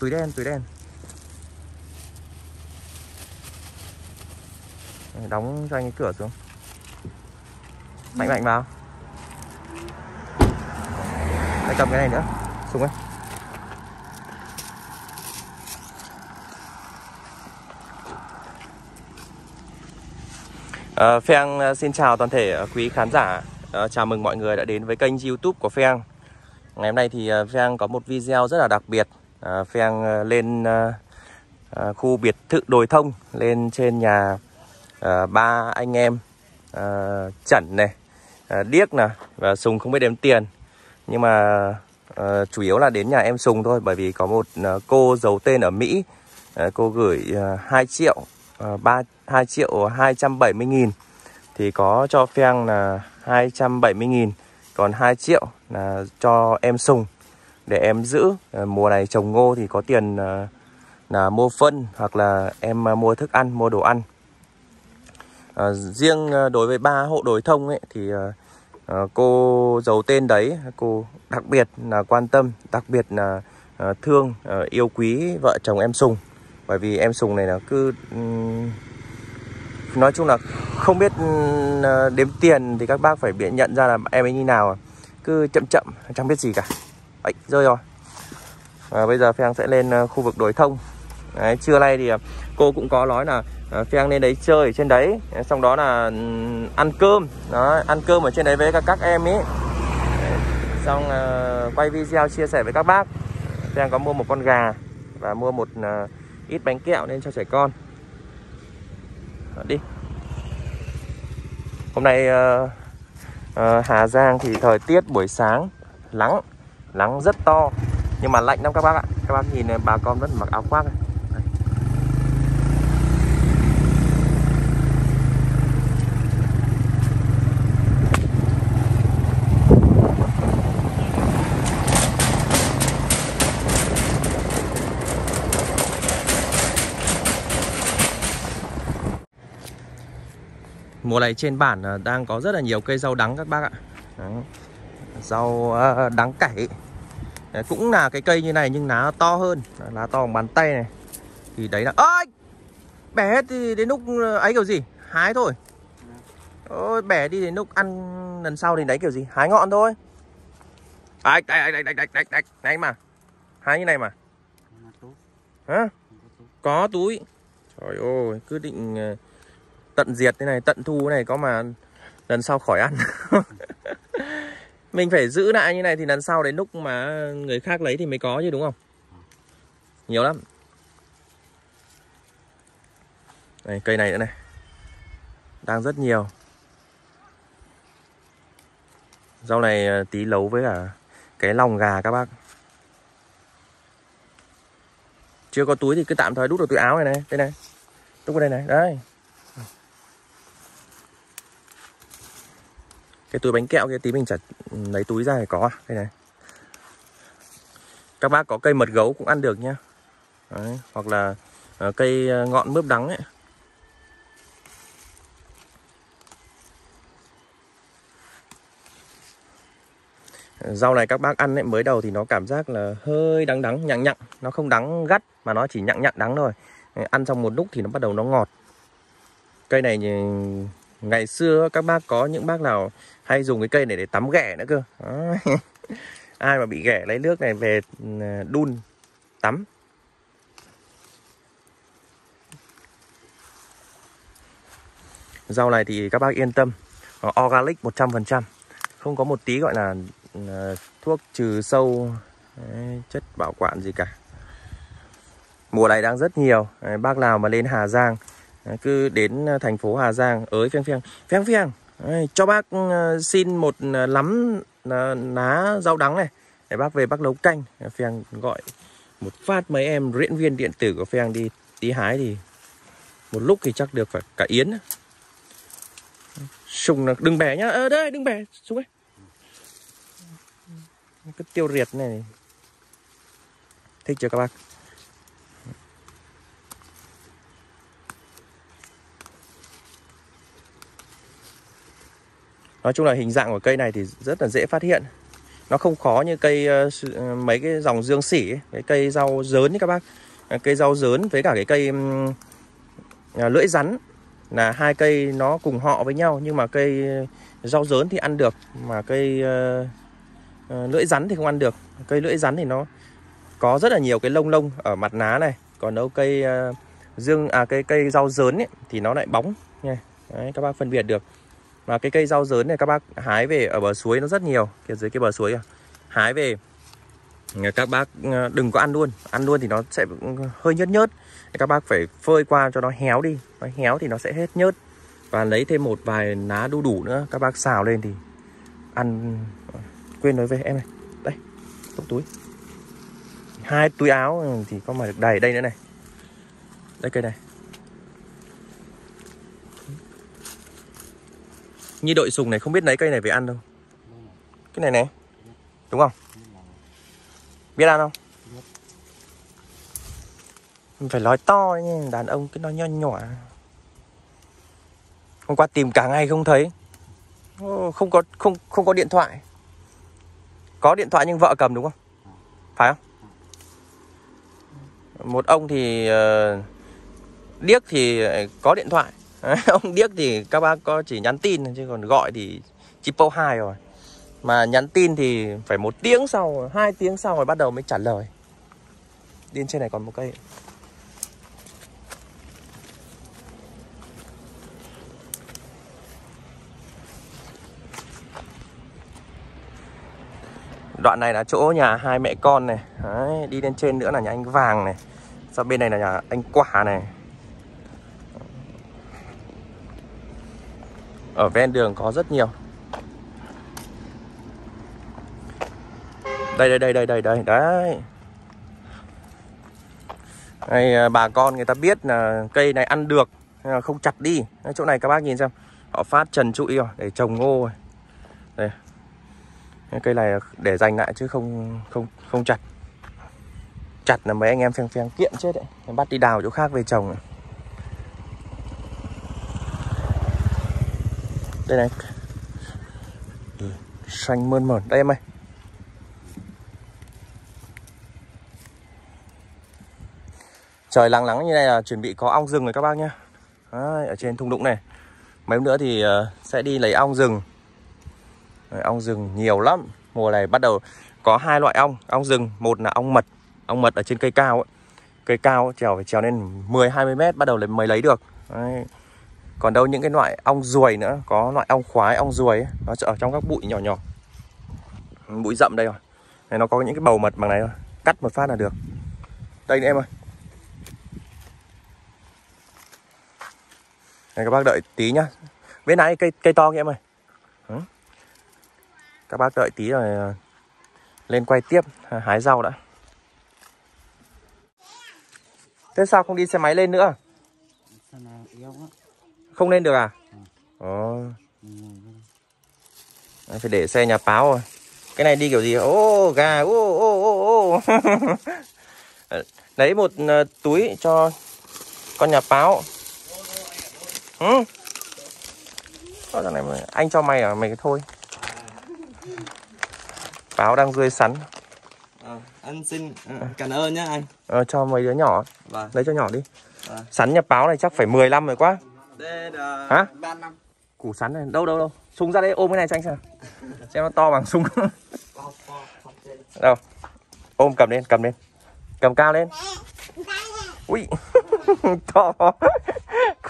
túi đen túi đen. Đóng cho anh cái cửa xuống. Mạnh mạnh vào. Lại cầm cái này nữa. Xuống ấy À, ờ, Pheng ờ, xin chào toàn thể ờ, quý khán giả. À, Chào mừng mọi người đã đến với kênh youtube của Pheng Ngày hôm nay thì Pheng có một video rất là đặc biệt à, Pheng à, lên à, à, khu biệt thự đồi thông Lên trên nhà à, ba anh em à, Chẩn này à, Điếc này và Sùng không biết đếm tiền. Nhưng mà à, chủ yếu là đến nhà em Sùng thôi Bởi vì có một à, cô giấu tên ở Mỹ. À, Cô gửi à, 2 triệu à, 3, 2 triệu 270 nghìn. Thì có cho Pheng là 270 nghìn Còn 2 triệu là cho em Sùng. Để em giữ. Ờ, mùa này trồng ngô thì có tiền ờ, là mua phân hoặc là em ờ, mua thức ăn, mua đồ ăn. À, riêng đối với ba hộ đồi thông ấy thì à, cô giấu tên đấy cô đặc biệt là quan tâm đặc biệt là à, thương à, yêu quý vợ chồng em Sùng. Bởi vì em Sùng này là cứ um, nói chung là không biết um, đếm tiền thì các bác phải biện nhận ra là em ấy như nào. Cứ chậm chậm chẳng biết gì cả ấy rơi rồi. À, bây giờ Phèng sẽ lên ờ, khu vực đồi thông. Đấy, trưa nay thì ờ, cô cũng có nói là ờ, à, lên đấy chơi ở trên đấy. Xong đó là ừ, ăn cơm. Đó, Ăn cơm ở trên đấy với các, các em ấy Xong uh, quay video chia sẻ với các bác. Phèng có mua một con gà Và mua một uh, ít bánh kẹo nên cho trẻ con. Đó, Đi. Hôm nay uh, uh, Hà Giang thì thời tiết buổi sáng Nắng Nắng rất to, Nhưng mà lạnh lắm các bác ạ. Các bác nhìn bà con vẫn mặc áo khoác này. Mùa này trên bản à, đang có rất là nhiều cây rau đắng các bác ạ. Đấy. Rau ờ, đắng cải. Đấy, Cũng là cái cây như này nhưng lá to hơn. Lá to bằng bàn tay này. Thì đấy là ơi Bẻ hết thì đến lúc ờ, ấy kiểu gì? Hái thôi. Ôi, bẻ đi đến lúc ăn lần sau thì đấy kiểu gì? Hái ngọn thôi. Đấy, đấy, đấy, đấy, đấy, đấy, đấy, đấy mà. Hái như này mà. Hả? Có túi. Trời ơi, cứ định ờ, tận diệt thế này tận thu thế này có mà lần sau khỏi ăn. mình phải giữ lại như này thì lần sau đến lúc mà người khác lấy thì mới có chứ đúng không? Nhiều lắm. Đây, cây này nữa này. Đang rất nhiều. Rau này à, tí lấu với cả cái lòng gà các bác. Chưa có túi thì cứ tạm thời đút vào túi áo này này đây này. Đút vào đây này đây. Cái túi bánh kẹo kia tí mình chả lấy túi ra thì có à đây này. Các bác có cây mật gấu cũng ăn được nhá. Đấy, hoặc là uh, cây ờ, ngọn mướp đắng ấy. Rau này các bác ăn ấy, mới đầu thì nó cảm giác là hơi đắng đắng, nhặng nhặng. Nó không đắng gắt mà nó chỉ nhặng nhặng đắng thôi. Ăn trong một lúc thì nó bắt đầu nó ngọt. Cây này ngày xưa các bác có những bác nào hay dùng cái cây này để tắm ghẻ nữa cơ. Ai mà bị ghẻ lấy nước này về ừ, đun, tắm. Rau này thì các bác yên tâm. Organic 100% không có một tí gọi là ừ, thuốc trừ sâu chất bảo quản gì cả. Mùa này đang rất nhiều. Bác nào mà lên Hà Giang cứ đến ờ, thành phố Hà Giang, ới phèn phèn phèn phèn cho bác ờ, xin một ờ, lắm lá rau đắng này, để bác về bác nấu canh. Phèn gọi một phát mấy em diễn viên điện tử của phèn đi tí hái thì một lúc thì chắc được phải cả yến sùng là đừng bẻ nhá. Ở đây, đừng bẻ xuống ấy cái tiêu riệt này. Thích chưa các bác? Nói chung là hình dạng của cây này thì rất là dễ phát hiện. Nó không khó như cây ờ, ờ, mấy cái dòng dương sỉ cái cây rau dớn các bác. Ờ, cây rau dớn với cả cái cây lưỡi rắn là hai cây nó cùng họ với nhau. Nhưng mà cây rau dớn thì ăn được mà cây lưỡi rắn thì không ăn được. Cây lưỡi rắn thì nó có rất là nhiều cái lông lông ở mặt ná này. Còn đâu cây dương à cây cây rau dớn ấy, thì nó lại bóng nha. Đấy, các bác phân biệt được và cái cây rau dớn này các bác hái về ở bờ suối nó rất nhiều. Kia dưới cái bờ suối à. hái về. Các bác ờ, đừng có ăn luôn. Ăn luôn thì nó sẽ hơi nhớt nhớt. Các bác phải phơi qua cho nó héo đi. Nó héo thì nó sẽ hết nhớt. Và lấy thêm một vài lá đu đủ nữa. Các bác xào lên thì ăn. Quên nói về em này. Đây tốc túi. Hai túi áo thì có mà được đầy đây nữa này. Đây, cây này. Như đội sùng này không biết lấy cây này về ăn đâu. Cái này này. Đúng không? Biết ăn không? Mình phải nói to nha đàn ông cái nó nho nhỏ. Hôm qua tìm cả ngày không thấy. Không có không không có điện thoại. Có điện thoại nhưng vợ cầm đúng không? Phải không? Một ông thì ờ, uh, điếc thì có điện thoại. ông điếc thì các bác có chỉ nhắn tin chứ còn gọi thì chỉ câu hai rồi mà nhắn tin thì phải một tiếng sau hai tiếng sau rồi bắt đầu mới trả lời. Điên trên này còn một cây. Đoạn này là chỗ nhà hai mẹ con này. Đấy, Đi lên trên nữa là nhà anh Vàng này. Sau bên này là nhà anh Quả này. Ở ven đường có rất nhiều. Đây đây đây đây đây đây Đấy. Đây, à, bà con người ta biết là cây này ăn được không chặt đi. Chỗ này các bác nhìn xem. Họ phát trần trụi rồi để trồng ngô đây. Cây này để dành lại chứ không không không chặt. Chặt là mấy anh em phèn phèn kiện chết đấy. Bắt đi đào chỗ khác về trồng này. Đây này. Ừ, xanh mơn mởn. Đây em ơi. Trời lắng lắng như này là chuẩn bị có ong rừng rồi các bác nhá. Đấy, ở trên thung lũng này. Mấy hôm nữa thì ờ, sẽ đi lấy ong rừng. Đấy, ong rừng nhiều lắm. Mùa này bắt đầu có hai loại ong. Ong rừng một là ong mật. Ong mật ở trên cây cao ấy. cây cao trèo phải trèo lên 10 20 mét bắt đầu mới lấy được. Đấy còn đâu những cái loại ong ruồi nữa có loại ong khoái ong ruồi ấy, nó ở trong các bụi nhỏ nhỏ bụi rậm đây rồi. Này nó có những cái bầu mật bằng này thôi. Cắt một phát là được. Đây em ơi. Này các bác đợi tí nhá. Bên này cây cây to kìa em ơi. Các bác đợi tí rồi ờ, lên quay tiếp. Hái rau đã. Thế sao không đi xe máy lên nữa? Không lên được à? Ồ. Đấy, phải để xe nhà báo rồi. Cái này đi kiểu gì? Ô gà ô ô ô ô. Lấy một uh, túi cho con nhà báo. Ừ. Đó, này mà anh cho mày à? Mày thôi. Báo đang rươi sắn. À, Anh xin à, cảm ơn nhá anh. Ờ, Cho mấy đứa nhỏ. Vâng. Lấy cho nhỏ đi. Vâng. Sắn nhập báo này chắc phải 10 năm rồi quá Đây là Hả? 3 năm. Củ sắn này, đâu đâu đâu. Súng ra đây ôm cái này cho anh xem. Xem nó to bằng súng. Đâu? Ôm cầm lên, cầm lên. Cầm cao lên. Ui. To.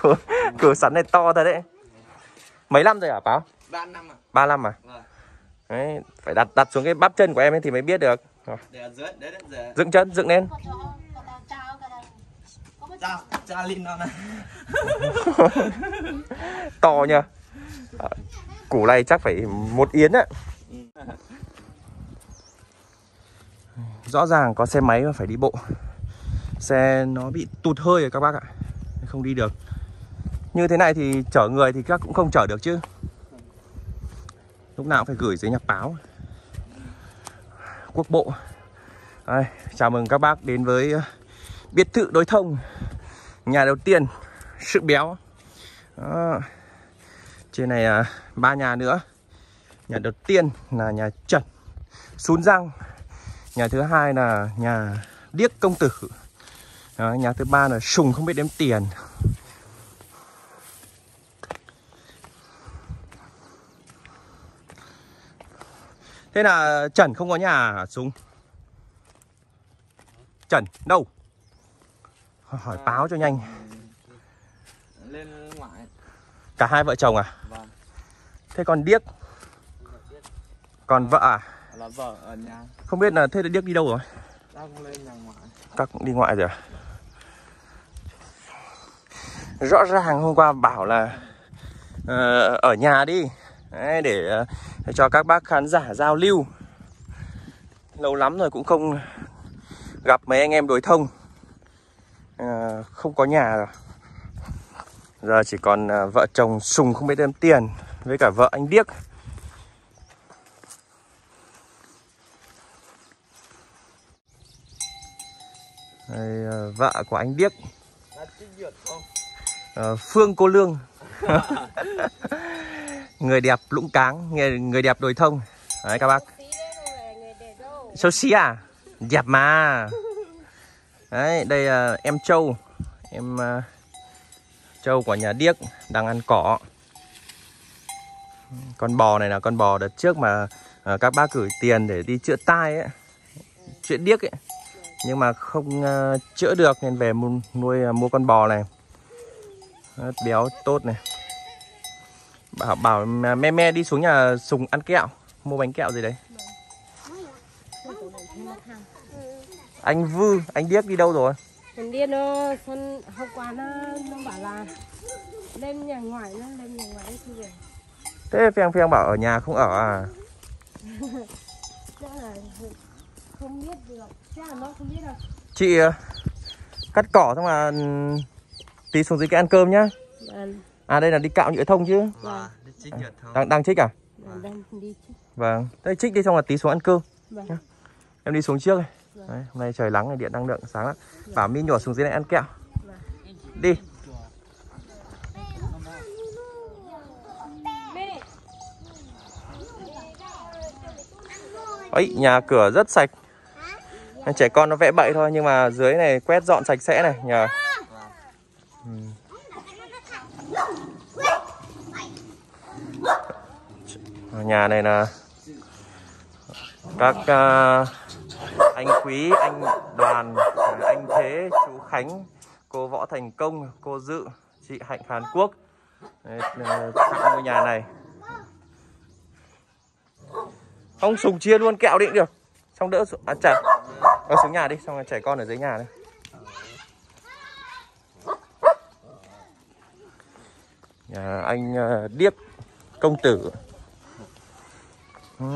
Củ, củ sắn này to thật đấy. Mấy năm rồi hả Báo? 3 năm à? 3 năm à? Vâng. Đấy, phải đặt đặt xuống cái bắp chân của em ấy thì mới biết được. Dựng chân, dựng lên. to nhờ. À, củ này chắc phải một yến đấy Rõ ràng có xe máy mà phải đi bộ. Xe nó bị tụt hơi rồi các bác ạ. Không đi được. Như thế này thì chở người thì các cũng không chở được chứ lúc nào cũng phải gửi giấy nhập báo quốc bộ Đây, chào mừng các bác đến với biệt thự đối thông nhà đầu tiên sự béo. Đó. trên này à, ba nhà nữa. Nhà đầu tiên là nhà Trần Sún Răng Nhà thứ hai là nhà Điếc Công Tử. Đó, Nhà thứ ba là Sùng không biết đếm tiền. Thế là Trần không có nhà xuống Trần đâu? Hỏi báo cho nhanh. Lên ngoại. Cả hai vợ chồng à? vâng. Thế còn Điếc? Còn vợ à? là vợ ở nhà. Không biết là thế Điếc đi đâu rồi? đang lên nhà ngoại. Các cũng đi ngoại rồi à? Rõ ràng hôm qua bảo là ờ, ở nhà đi. Đấy, để ờ, cho các bác khán giả giao lưu. Lâu lắm rồi cũng không gặp mấy anh em đối thông Ờ, Không có nhà rồi. Giờ chỉ còn ờ, vợ chồng Sùng không biết đem tiền Với cả vợ anh Điếc. Đây, ờ, vợ của anh Điếc. Phương Cô Lương. Người đẹp lũng cáng Người, người đẹp đồi thông. Đấy các bác. Xấu xí à? Đẹp mà Đấy đây là em Châu. Em uh, Châu của nhà Điếc Đang ăn cỏ. Con bò này là con bò đợt trước mà uh, Các bác gửi tiền để đi chữa tai ấy Chữa Điếc ấy. Nhưng mà không uh, chữa được Nên về mu nuôi uh, mua con bò này. Rất béo tốt này. Bảo bảo mà me me đi xuống nhà sùng ăn kẹo mua bánh kẹo gì đấy. Anh vư anh điếc đi đâu rồi? Thằng điên nó xuân hôm qua nó nó bảo là lên nhà ngoại nó lên nhà ngoại thì về thế phèng phèng bảo ở nhà không ở à? Không biết được. Chắc là nó không biết đâu. Chị ờ, cắt cỏ xong là ừm, tí xuống dưới cái ăn cơm nhá. Vâng, à đây là đi cạo nhựa thông chứ? Duyệt không đang đang trích à? Vâng, đang đi chứ vâng. Đây trích đi xong là tí xuống ăn cơm Vâng. nhá. em đi xuống trước này. Đấy, hôm nay trời nắng này điện năng lượng sáng lắm. Bảo mi nhỏ xuống dưới này ăn kẹo. Đi. Ấy nhà cửa rất sạch. Trẻ con nó vẽ bậy thôi nhưng mà dưới này quét dọn sạch sẽ này nhờ. Ừ. Nhà này là các à, anh quý anh đoàn anh thế chú khánh cô võ thành công cô dự chị hạnh hàn quốc. Tặng ờ, ngôi nhà này. Không sùng chia luôn kẹo định được. Xong đỡ xuống- à chả. Ở xuống nhà đi xong rồi trẻ con ở dưới nhà đây. Nhà anh ờ, à, điếc công tử. Ừ.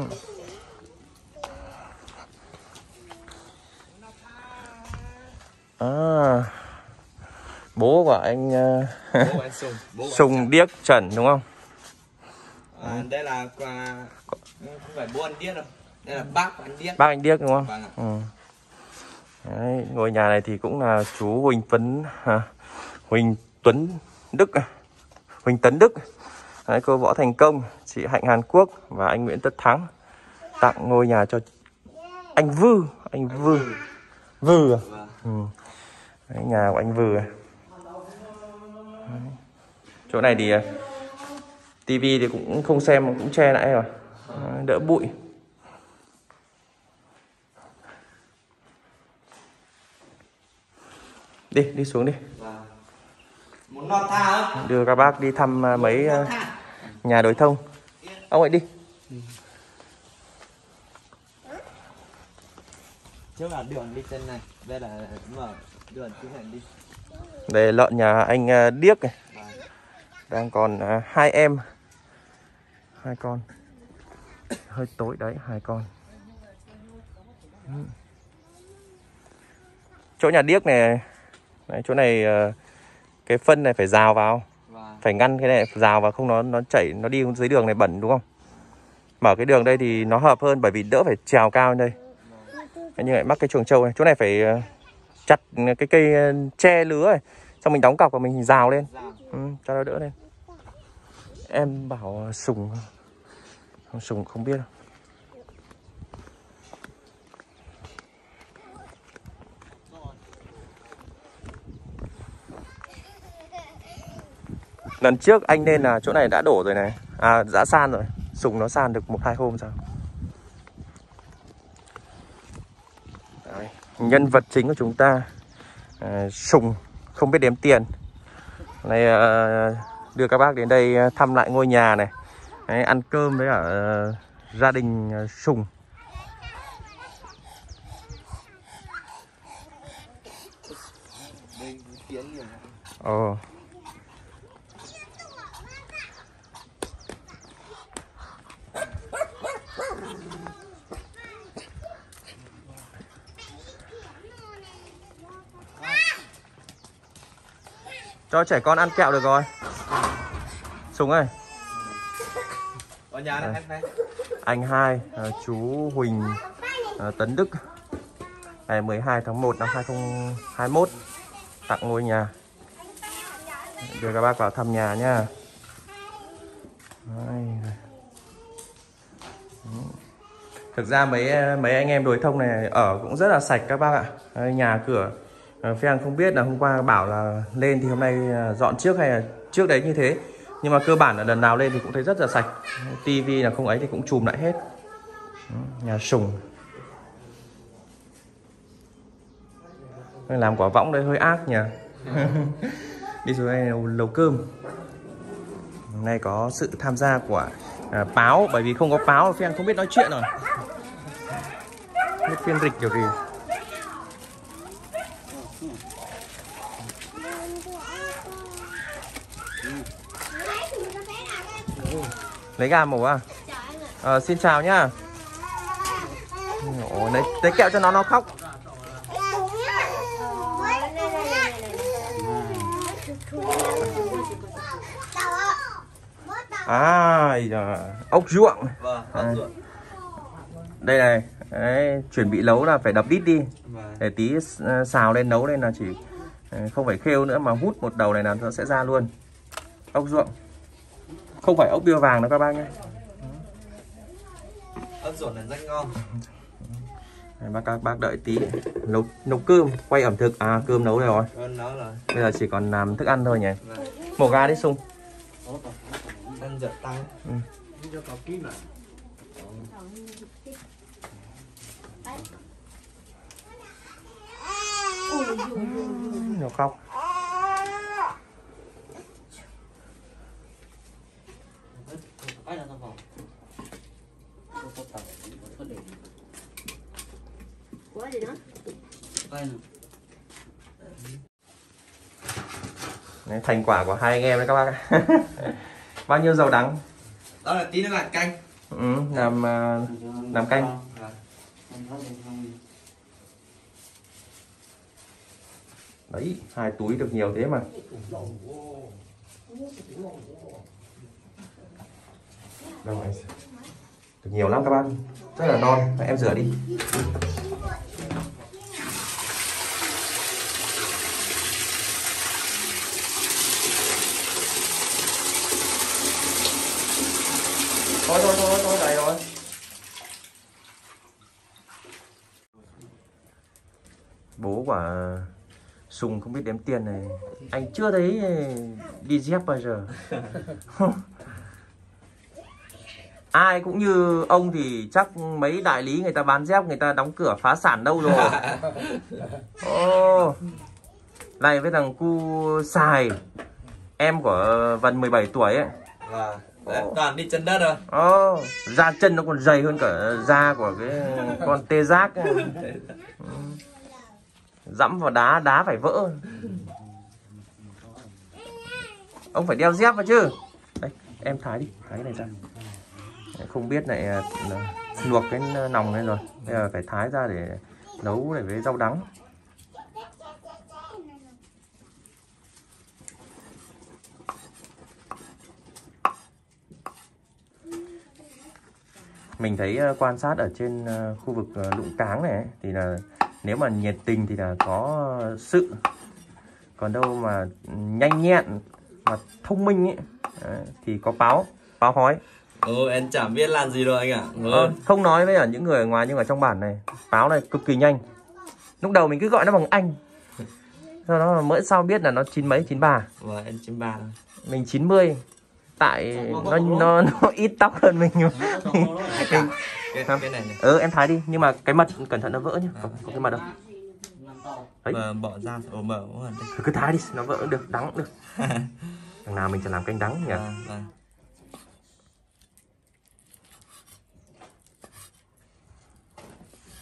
à, bố của anh à, bố anh sùng bố sùng điếc trần đúng không anh. à, đây là quà không phải bố anh điếc đâu đây là bác của anh điếc bác anh điếc đúng không vâng Ừ. Đấy, ngôi nhà này thì cũng là chú Huỳnh Tuấn à, Huỳnh Tuấn Đức à, Huỳnh Tấn Đức Đấy, cô Võ Thành Công chị Hạnh Hàn Quốc và anh Nguyễn Tất Thắng tặng ngôi nhà cho anh Vư anh Vư Vư à? Vâng. ừ. Đấy, nhà của anh vừa. Đấy. chỗ này thì à, tivi thì cũng không xem cũng che lại rồi. Đấy, đỡ bụi. Đi đi xuống đi. Muốn non tha đưa các bác đi thăm à, mấy à, nhà đối thông. Ông ấy đi. Trước là đường đi trên này đây là mở đi. Đây lợn nhà anh à, điếc này. Đang còn à, hai em. Hai con. Hơi tối đấy hai con. Ừ. Chỗ nhà điếc này đấy, chỗ này à, cái phân này phải rào vào. Phải ngăn cái này rào vào không nó nó chảy nó đi dưới đường này bẩn đúng không? Mở cái đường đây thì nó hợp hơn bởi vì đỡ phải trèo cao lên đây. Nhưng lại mắc cái chuồng trâu này. Chỗ này phải chặt cái cây ờ, tre lứa này xong mình đóng cọc và mình rào lên. Ừ, cho nó đỡ lên. Em bảo sùng sùng không biết đâu. lần trước anh nên là chỗ này đã đổ rồi này. À đã san rồi. Sùng nó san được một hai hôm sao? Nhân vật chính của chúng ta à, sùng không biết đếm tiền. Này à, đưa các bác đến đây à, thăm lại ngôi nhà này. Đấy, ăn cơm với ở à, gia đình à, sùng. Oh. Cho trẻ con ăn kẹo được rồi. Súng ơi, Ở nhà này anh hai, à, chú Huỳnh à, Tấn Đức. Ngày 12 tháng 1 năm 2021 tặng ngôi nhà. Đưa các bác vào thăm nhà nhá. Đấy. Thực ra mấy mấy anh em đối thông này ở cũng rất là sạch các bác ạ. Nhà cửa Ờ, Phi Hằng không biết là hôm qua bảo là lên thì hôm nay à, dọn trước hay là trước đấy như thế. Nhưng mà cơ bản là lần nào lên thì cũng thấy rất là sạch. Tivi là không ấy thì cũng chùm lại hết. Ừ, nhà sùng. Làm quả võng đây hơi ác nhỉ? Đi xuống đây nấu, cơm. Hôm nay có sự tham gia của à, Báo Bởi vì không có báo Phi Hằng không biết nói chuyện rồi. Biết phiên dịch kiểu gì. Lấy gà mổ à? Ờ, xin chào nhá. Ồ, lấy, lấy kẹo cho nó nó khóc. À giờ ốc ruộng. Vâng, À. ruộng. đây này đấy, chuẩn bị nấu là phải đập đít đi. Vâng. để tí ờ, xào lên nấu lên là chỉ ờ, không phải khêu nữa mà hút một đầu này là nó sẽ ra luôn. Ốc ruộng không phải ốc bươu vàng đâu các bác nhé. Ốc ruộng là rất ngon. Đấy, bác các bác đợi tí. Nấu nấu cơm quay ẩm thực. À cơm nấu rồi. Là bây giờ chỉ còn làm thức ăn thôi nhỉ. Mổ gà đi sung Ăn giật tay. nó khóc Đấy, thành quả của hai anh em đấy các bác. Ạ. bao nhiêu dầu đắng? Đó là tí nữa là canh. ừ, làm à, làm canh. Đấy hai túi được nhiều thế mà. Được nhiều lắm các bác. Rất là non em rửa đi thôi thôi thôi thôi đầy rồi bố quả sùng không biết đếm tiền này anh chưa thấy đi dép bao giờ ai cũng như ông thì chắc mấy đại lý người ta bán dép người ta đóng cửa phá sản đâu rồi ô này với thằng cu xài em của vần 17 tuổi ấy Vâng. Đấy, toàn đi chân đất rồi. Ồ, da chân nó còn dày hơn cả da của cái con tê giác ấy. Dẫm vào đá, đá phải vỡ. Ông phải đeo dép vào chứ. Đây, em thái đi, thái cái này ra. Không biết này là luộc cái nòng này rồi. Bây giờ phải thái ra để nấu để với rau đắng. Mình thấy à, quan sát ở trên à, khu vực à, lũng cáng này ấy, thì là nếu mà nhiệt tình thì là có sự còn đâu mà nhanh nhẹn mà thông minh ấy đấy, thì có báo báo hói Ồ, em chẳng biết làm gì rồi anh ạ. ờ, Vâng. không nói với ở những người ở ngoài nhưng ở trong bản này báo này cực kỳ nhanh lúc đầu mình cứ gọi nó bằng anh Sau đó mới sau biết là nó chín mấy chín ba Vâng, em 93 thôi. mình 90 tại nó nó nó ít tóc hơn mình Cái, cái này này. ừ em thái đi nhưng mà cái mật cẩn thận nó vỡ nhá có, có cái mật không Đấy. Mà bỏ ra ồ mở Thôi cứ thái đi nó vỡ được đắng được. Thằng nào mình sẽ làm canh đắng nhỉ? Vâng, vâng.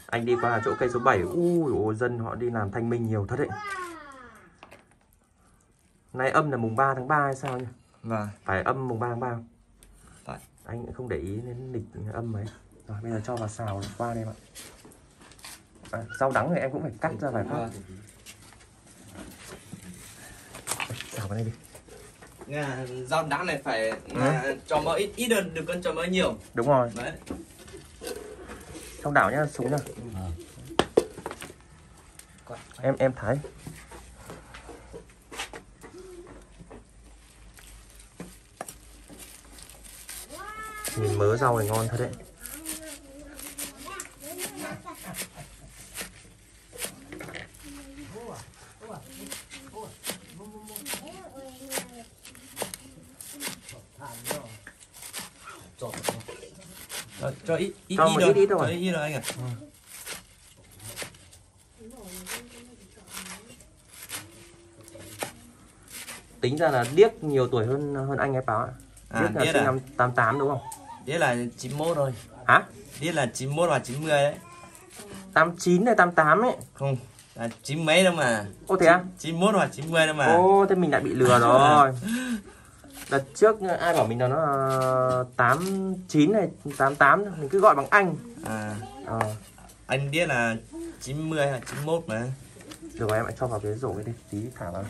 anh đi qua chỗ cây số 7 ui ôi dân họ đi làm thanh minh nhiều thật đấy. Nay âm là mùng 3 tháng 3 hay sao nhỉ Vâng. phải âm mùng 3 tháng 3 không? Phải. anh cũng không để ý đến lịch âm ấy rồi bây giờ cho vào xào qua đây em ạ à, rau đắng thì em cũng phải cắt ra vài phát Vâng. xào vào đây đi Nga, rau đắng này phải là cho mỡ ít ít hơn, đừng con cho mỡ nhiều. đúng rồi Đấy. trong đảo nhá xuống nhá em em thái nhìn mớ rau này ngon thật đấy Rồi, cho ít ít Cho ít ít ít. Cho ít ít anh ạ. tính ra là điếc nhiều tuổi hơn hơn anh ấy báo ạ À, điếc là sinh à? năm 88 đúng không Điếc là 91 thôi. hả Điếc là 91 hoặc 90 đấy. 89 hay 88 ấy Không, là 9 mấy đâu mà. ô thế à 91 hoặc 90 đâu mà. ô thế mình lại bị lừa rồi đợt trước ai bảo mình là nó là 89 hay 88 mình cứ gọi bằng anh À, ờ anh Điếc là 90 hoặc 91 mà. được rồi em lại cho vào cái rổ cái đi tí thả vào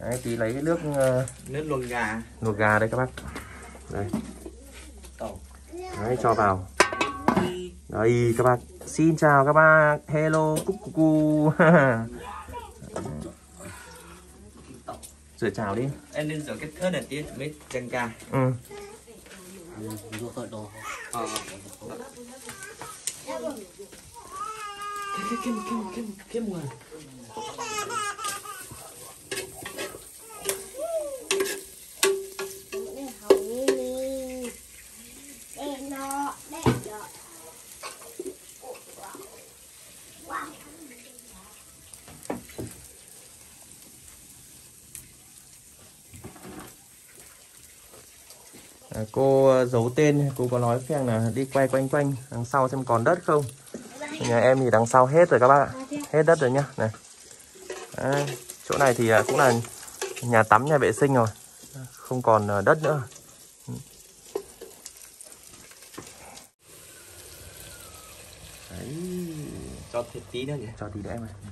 đấy tí lấy cái nước ờ, Nước luộc gà. luộc gà đây các bác đây đấy cho vào. Đây các bác xin chào các bác hello cúc cu cu. Rửa chào đi. Em nên rửa cái thớt này tí mới chân gà. ừ. Kim kim kim kim kim người. À, cô ờ, giấu tên cô có nói phèn là đi quay quanh quanh đằng sau xem còn đất không. Nhà em thì đằng sau hết rồi các bác ạ. Hết đất rồi nhá. Này. Đấy, chỗ này thì à, cũng là nhà tắm nhà vệ sinh rồi. Không còn ờ, đất nữa. Đấy, Cho thịt tí nữa nhỉ. cho tí nữa em ơi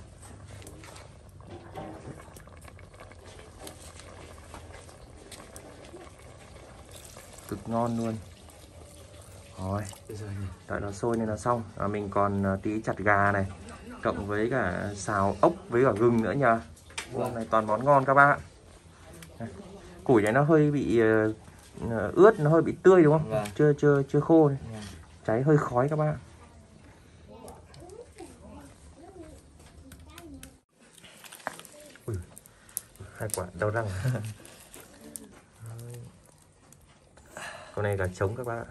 cực ngon luôn rồi đợi nó sôi nên là xong à, mình còn à, tí chặt gà này cộng với cả xào ốc với cả gừng nữa nhờ hôm nay toàn món ngon các Đây. củi này nó hơi bị ờ, ờ, ướt nó hơi bị tươi đúng không Vâng. chưa chưa chưa khô này. Vâng. cháy hơi khói các. Ui, hai quả đau răng à? Con này là trống các bác ạ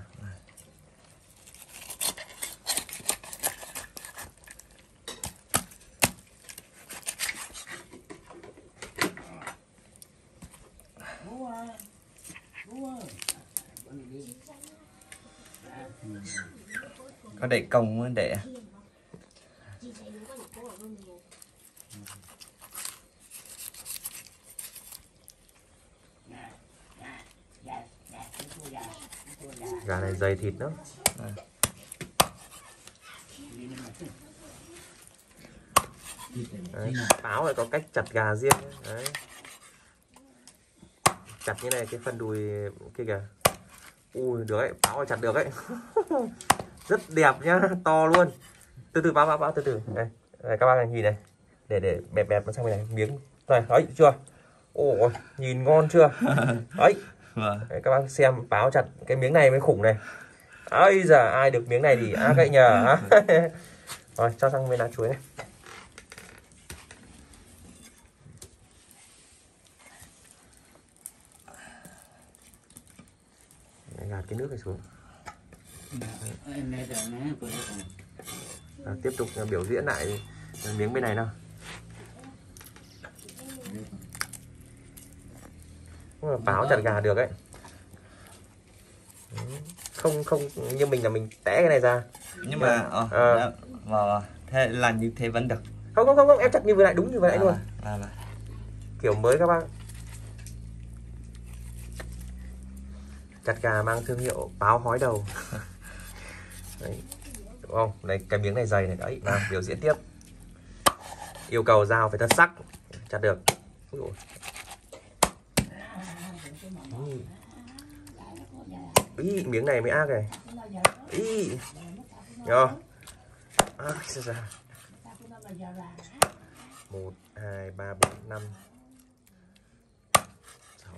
Có để còng để. Gà này dày thịt lắm. À. Đấy, báo lại có cách chặt gà riêng. Đấy. chặt như này cái phần đùi kia kìa. Ui được ấy báo chặt được ấy rất đẹp nhá to luôn. Từ từ báo báo báo từ từ. Đây, đây các bác này nhìn này. Để để bẹp bẹp nó sang bên này miếng. Này đấy chưa? Ôi nhìn ngon chưa? Đấy vâng. Đấy, các bác xem báo chặt cái miếng này mới khủng này. Ấy giờ ai được miếng này thì á cậy nhờ rồi cho sang bên lá chuối này. Đấy, gạt cái nước này xuống. À, tiếp tục biểu diễn lại miếng bên này nào mà báo chặt gà được ấy. Không không như mình là mình té cái này ra. Nhưng mà ờ, Ờ. dạ, vâng, thế là như thế vẫn được. Không không không, không em chặt như vừa nãy đúng như vừa nãy luôn. là, là. kiểu mới các bác. Chặt gà mang thương hiệu báo hói đầu. Đấy. Đúng không này cái miếng này dày này. Đấy nào biểu diễn tiếp. Yêu cầu dao phải thật sắc. Chặt được. Úi dồi. Ui. Ý, miếng này mới ác này. Ý. Nhờ. À, xa xa. một hai ba bốn năm. Sáu.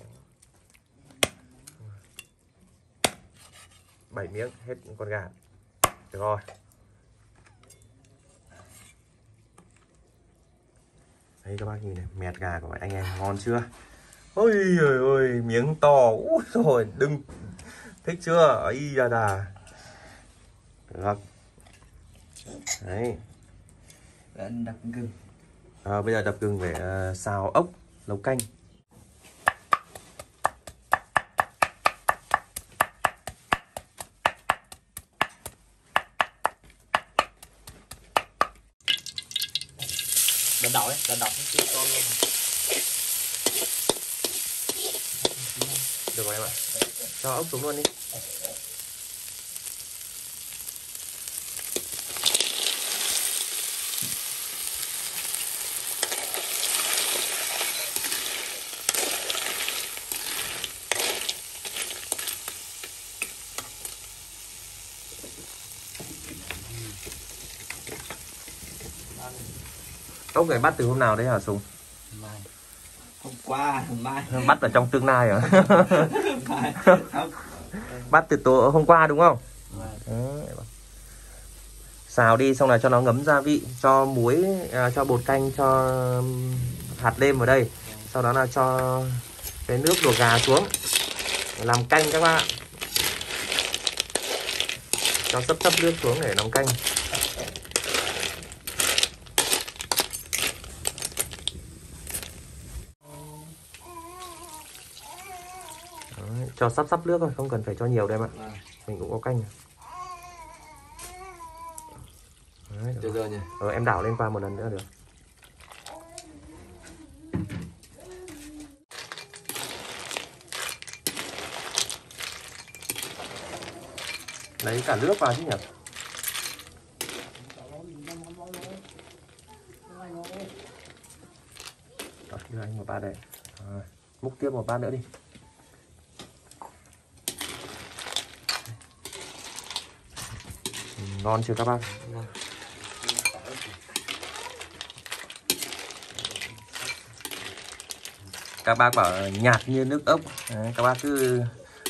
Bảy miếng hết con gà. Được rồi. Đây các bác nhìn này mẹt gà của anh em ngon chưa? Ôi trời ôi miếng to. Úi rồi đừng thích chưa? Ấy da đà được đấy. Vẫn đặc gừng. À, bây giờ đập gừng để uh, xào ốc nấu canh. Đợt đỏ đấy đợt chút con luôn. Được rồi em ạ cho ốc xuống luôn đi. Ốc này bắt từ hôm nào đấy hả sùng? Mai hôm qua mai. Bắt ở trong tương lai hả bắt từ tối hôm qua đúng không? Mai Đấy. xào đi xong là cho nó ngấm gia vị cho muối à, cho bột canh cho hạt nêm vào đây. Sau đó là cho cái nước luộc gà xuống. Làm canh các bạn. Cho sấp sấp nước xuống để làm canh Đấy, cho sắp sắp nước thôi không cần phải cho nhiều đây em ạ Vâng. mình cũng có canh Đấy, được rồi nhỉ Ờ, em đảo lên qua một lần nữa được. Lấy cả nước vào chứ nhỉ? Rồi, đưa anh một bát đây. Rồi, múc tiếp một bát nữa đi. Ngon chưa các bác? các bác bảo nhạt như nước ốc. Đấy, các bác cứ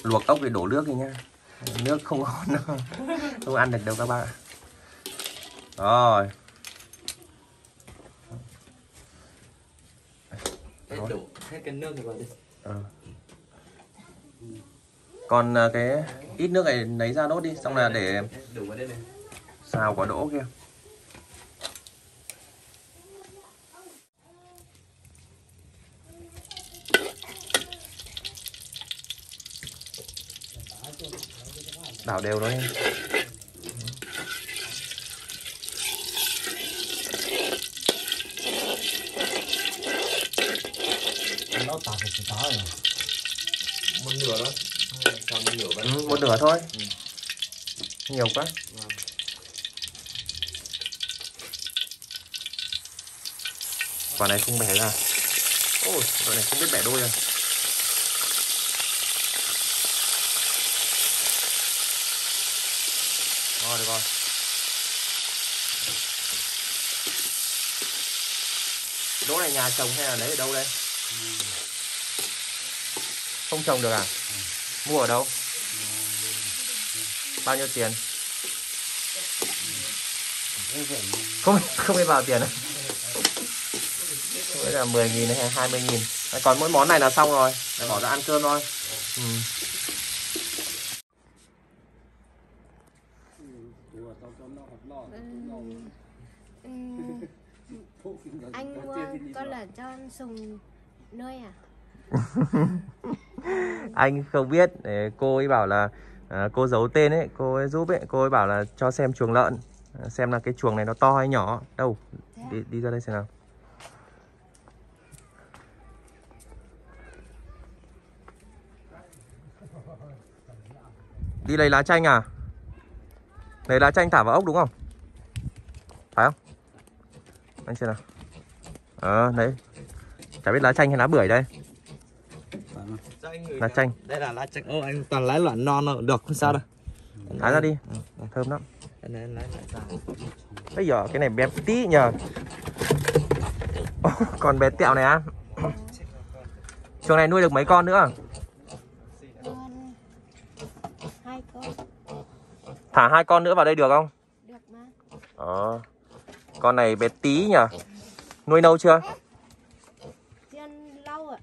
luộc ốc để đổ nước đi nhá. Nước không ngon đâu. Không ăn được đâu các bác ạ. rồi. Hết đủ hết cái nước rồi vào đi Ờ. còn à, cái ít nước này lấy ra đốt đi xong là để đủ vào đây này xào quả đỗ kia? Đảo đều lên nó tạt thì rồi. Một nửa đó. Một nửa ừ, một nửa thôi. Nhiều quá quả này không bẻ ra. Ôi quả này không biết bẻ đôi à. Rồi được rồi đỗ này nhà trồng hay là lấy ở đâu đây? Không trồng được à? Mua ở đâu? Bao nhiêu tiền? Không không biết bao tiền. Đấy nữa là 10 nghìn hay 20 nghìn. Đấy, còn mỗi món này là xong rồi. Để bỏ ra ăn cơm thôi. Ừ. Anh mua có là cho sùng nơi à? Anh không biết. Cô ấy bảo là à, cô giấu tên ấy cô ấy giúp ấy cô ấy bảo là cho xem chuồng lợn. Xem là cái chuồng này nó to hay nhỏ. Đâu? À? Đi, đi ra đây xem nào. Đi lấy lá chanh à? Lấy lá chanh thả vào ốc đúng không? Phải không? Anh xem nào. Ờ đấy. Chả biết lá chanh hay lá bưởi đây. Lá chanh. Đây là lá chanh. Ô anh toàn lá loạn non đâu. Được không sao đâu. hái ra đi. Thơm lắm. Bây giờ cái này bé tí nhờ. Còn bé tẹo này á. Chuồng này nuôi được mấy con nữa con hai con thả hai con nữa vào đây được không được mà ờ con này bé tí nhờ nuôi lâu chưa chưa lâu ạ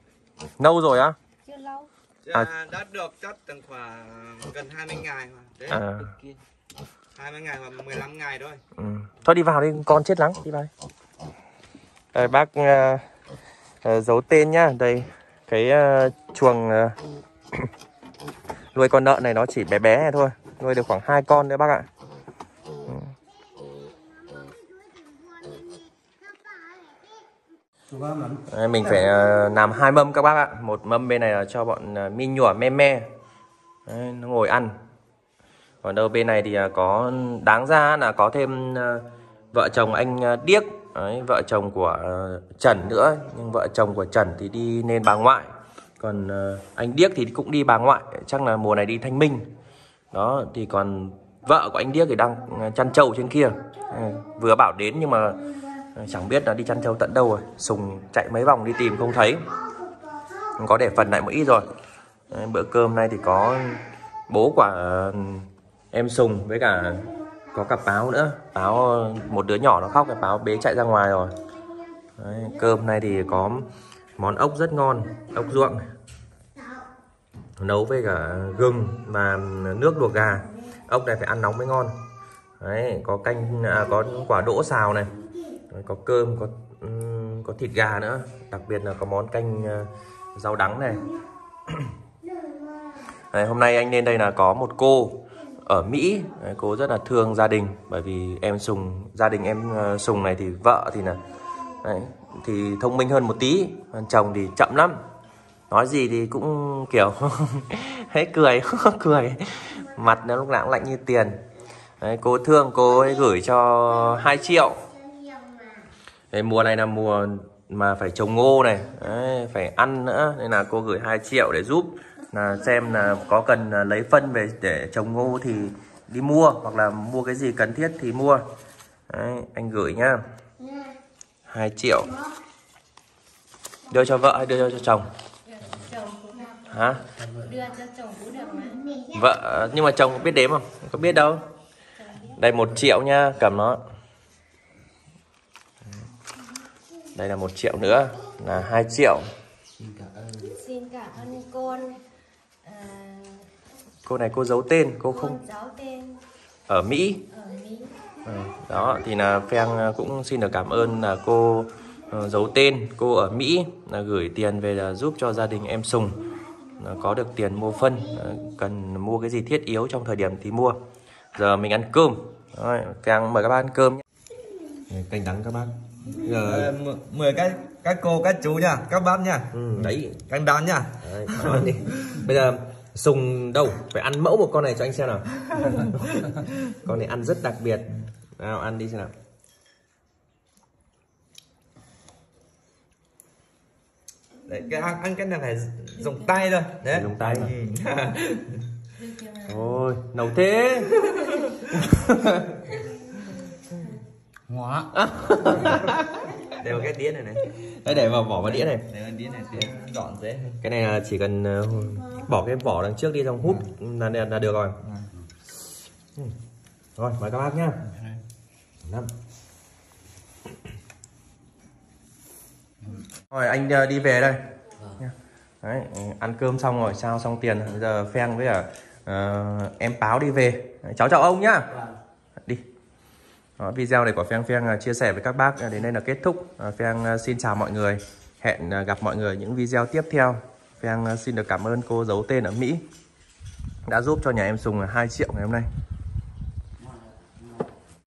lâu rồi á chưa lâu À. À. đã được chắc tầm khoảng gần 20 ngày mà. Đấy. à 20 ngày hoặc 15 ngày thôi. ừ. thôi đi vào đi con chết lắm đi vào đây đây bác ờ, ờ, giấu tên nhá đây cái ờ, chuồng ờ, nuôi con lợn này nó chỉ bé bé này thôi nuôi được khoảng hai con nữa bác ạ. Đây mình phải ờ, làm hai mâm các bác ạ. Một mâm bên này là cho bọn ờ, mi nhủa me me. Đấy, nó ngồi ăn. Còn đâu bên này thì ờ, có đáng ra là có thêm vợ chồng anh điếc. Đấy, vợ chồng của trần nữa. Nhưng vợ chồng của trần thì đi nên bà ngoại. Còn anh điếc thì cũng đi bà ngoại. Chắc là mùa này đi thanh minh đó thì còn vợ của anh điếc thì đang ờ, chăn trâu trên kia. Ờ, vừa bảo đến nhưng mà ờ, chẳng biết là đi chăn trâu tận đâu rồi. Sùng chạy mấy vòng đi tìm không thấy. Có để phần lại một ít rồi. Bữa cơm nay thì có bố quả em sùng với cả có cả báo nữa. Báo một đứa nhỏ nó khóc cái báo bế chạy ra ngoài rồi. Đấy, cơm nay thì có món ốc rất ngon ốc ruộng nấu với cả gừng và nước luộc gà. Ốc này phải ăn nóng mới ngon. Đấy có canh à, có quả đỗ xào này. Đấy, có cơm có um, có thịt gà nữa. Đặc biệt là có món canh uh, rau đắng này. Đấy, hôm nay anh lên đây là có một cô ở Mỹ. Đấy, cô rất là thương gia đình. Bởi vì em Sùng gia đình em uh, Sùng này thì vợ thì là đấy, thì thông minh hơn một tí. Còn chồng thì chậm lắm nói gì thì cũng kiểu hết cười cười. Mặt nó lúc nào cũng lạnh như tiền. Đấy, cô thương cô ấy gửi cho 2 triệu. Đấy, mùa này là mùa mà phải trồng ngô này. Đấy, phải ăn nữa. Nên là cô gửi 2 triệu để giúp. Là xem là có cần lấy phân về để trồng ngô thì đi mua hoặc là mua cái gì cần thiết thì mua. Đấy, anh gửi nhá. 2 triệu. Đưa cho vợ hay đưa cho chồng? Hả? Đưa cho chồng cũng được mà vợ nhưng mà chồng có biết đếm không? Có biết đâu. Đây một triệu nha cầm nó. Đây là một triệu nữa là hai triệu. Xin cảm ơn con à, cô này cô giấu tên cô không tên ở Mỹ. Ở Mỹ đó thì là Pheng cũng xin được cảm ơn là cô ờ, giấu tên. Cô ở Mỹ là gửi tiền về là giúp cho gia đình em Sùng có được tiền mua phân ờ, cần mua cái gì thiết yếu trong thời điểm thì mua. Giờ mình ăn cơm. Rồi, Pheng mời các bác ăn cơm nhé. Canh đắng các bác. Giờ Ờ, mười các các cô các chú nha các bác nha ừ, đấy căng đón nha Đấy, đi. Bây giờ Sùng đâu? Phải ăn mẫu một con này cho anh xem nào. Con này ăn rất đặc biệt. Nào ăn đi xem nào đấy cái ăn, ăn cái này phải dùng tay thôi đấy. Dùng tay. Ừ. ôi nấu thế. Ngọa. Đều cái đĩa này này. Đấy để vào vỏ vào đĩa này. Đều cái đĩa này đĩa dọn dễ cái này là chỉ cần ờ, bỏ cái vỏ đằng trước đi xong hút là, là, là được rồi. Ừ. rồi mời các bác nhá. Năm rồi anh ờ, đi về đây Nha. Đấy, ừ, ăn cơm xong rồi sao xong tiền bây giờ pheng với cả ờ, em báo đi về cháu chào ông nhá đi Đó, video này của Pheng Pheng à, chia sẻ với các bác à, đến đây là kết thúc. À, Pheng à, xin chào mọi người. Hẹn à, gặp mọi người những video tiếp theo. Pheng à, xin được cảm ơn cô giấu tên ở Mỹ đã giúp cho nhà em Sùng 2 triệu ngày hôm nay.